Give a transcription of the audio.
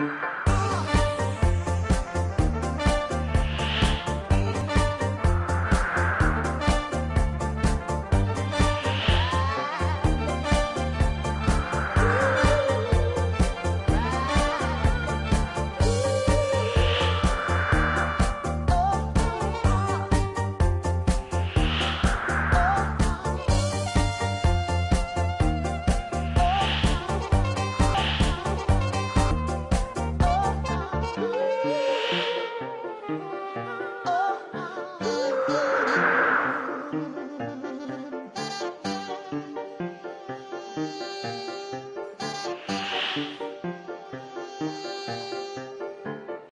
Música